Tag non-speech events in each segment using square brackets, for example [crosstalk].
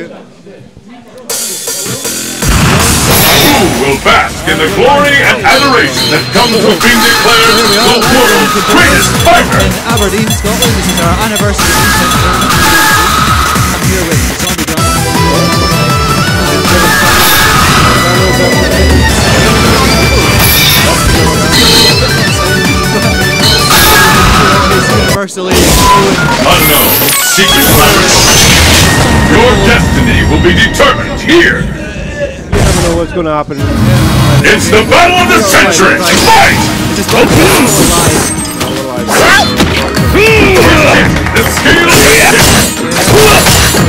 Who will bask in the glory and adoration that comes from being declared the world's greatest fighter? in Aberdeen, Scotland. This is our anniversary weekend. I'm here with Zombie Gun. Universally Unknown, secret laboratory. Your destiny will be determined here. You never know what's going to happen. It's the battle of the century. Fight! just don't. The scale of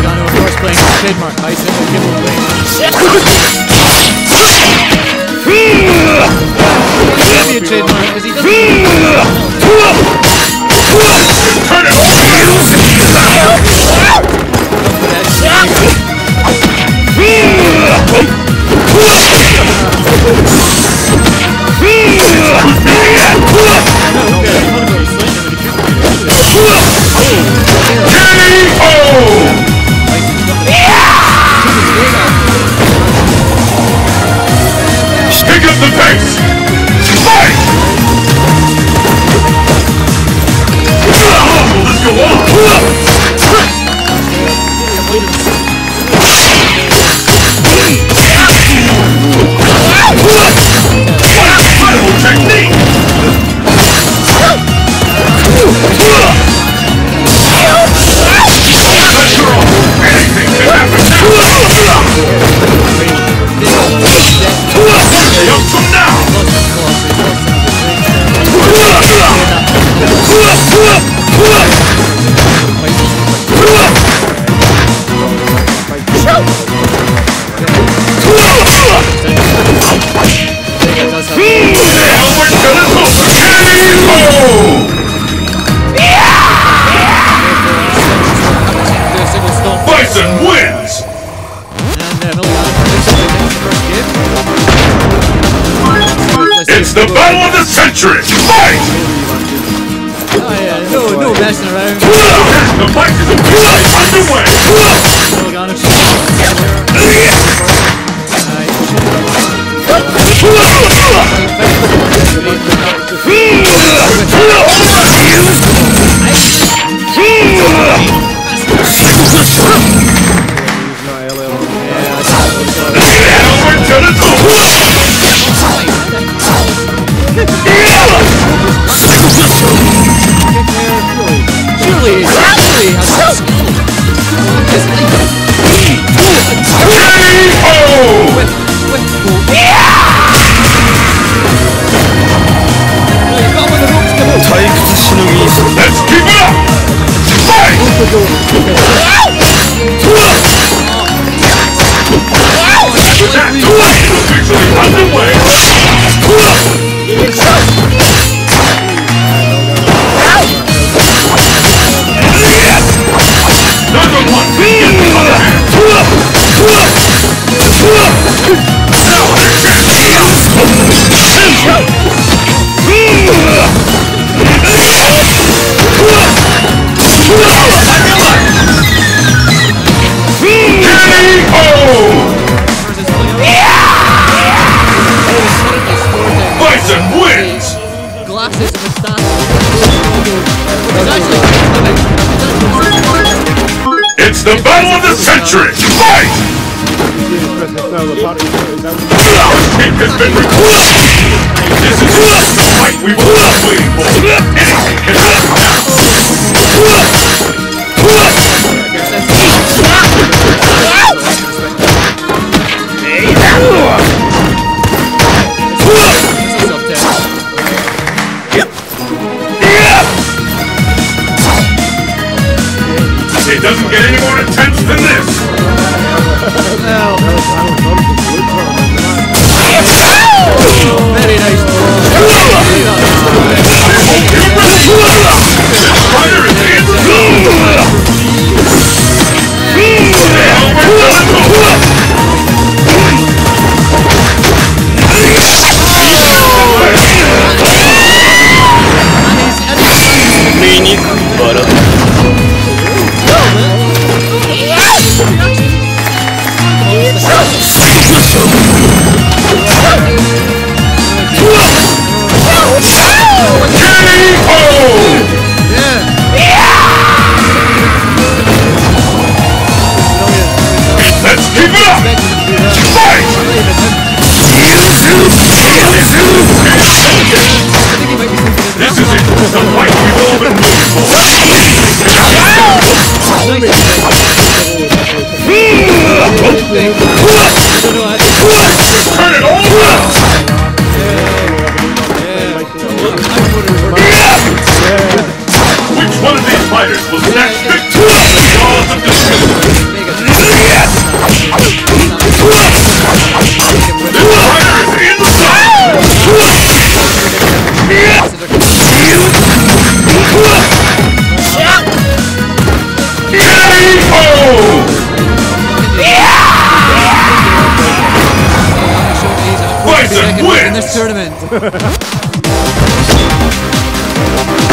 Logano, of course, playing trademark Tyson. Kibble [laughs] the battle of the century! Fight! Oh, yeah, no, no messing around. The fight is underway! Has KO! Let's keep it up! Fight! The battle of the century! Fight! Has been recorded! This This is it! The fight we've all been for! Which one of these fighters will snatch victory Win this tournament. [laughs]